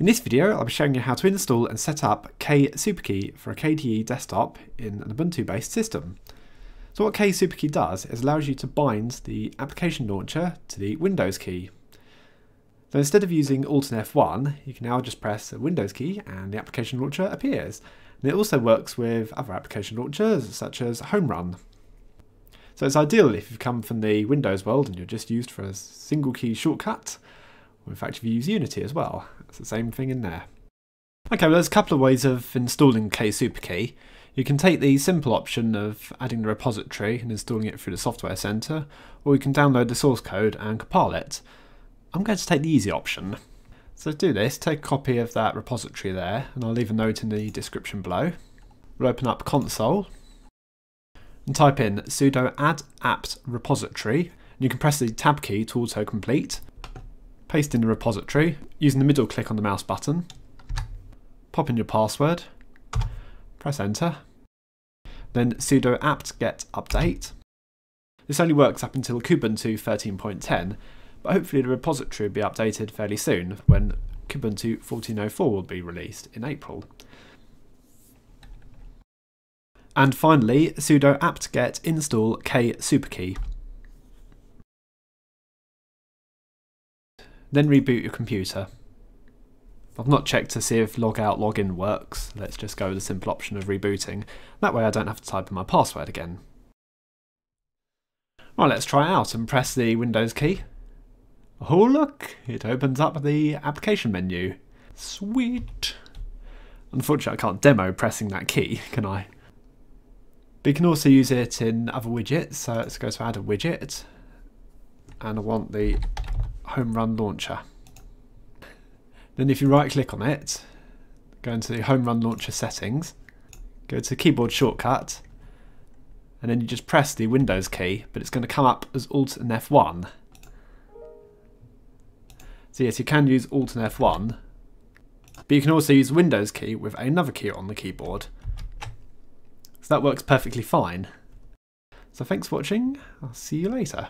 In this video, I'll be showing you how to install and set up KSuperKey for a KDE desktop in an Ubuntu-based system. So what KSuperKey does is allows you to bind the application launcher to the Windows key. So instead of using Alt and F1, you can now just press the Windows key and the application launcher appears. And it also works with other application launchers such as Homerun. So it's ideal if you've come from the Windows world and you're just used for a single key shortcut or in fact, if you use Unity as well, it's the same thing in there. Okay, well, there's a couple of ways of installing KSuperKey. You can take the simple option of adding the repository and installing it through the Software Center, or you can download the source code and compile it. I'm going to take the easy option. So to do this, take a copy of that repository there, and I'll leave a note in the description below. We'll open up console and type in sudo add apt repository. And you can press the tab key to autocomplete paste in the repository using the middle click on the mouse button, pop in your password, press enter, then sudo apt get update. This only works up until Kubuntu 13.10, but hopefully the repository will be updated fairly soon when Kubuntu 14.04 will be released in April. And finally, sudo apt get install KSuperKey. Then reboot your computer. I've not checked to see if logout login works. Let's just go with the simple option of rebooting. That way I don't have to type in my password again. Right, let's try out and press the Windows key. Oh look, it opens up the application menu. Sweet. Unfortunately I can't demo pressing that key, can I? But you can also use it in other widgets, so let's go to add a widget. And I want the Homerun Launcher. Then if you right click on it, go into the Homerun Launcher settings, go to keyboard shortcut, and then you just press the Windows key, but it's going to come up as Alt and F1. So yes, you can use Alt and F1, but you can also use Windows key with another key on the keyboard. So that works perfectly fine. So thanks for watching, I'll see you later.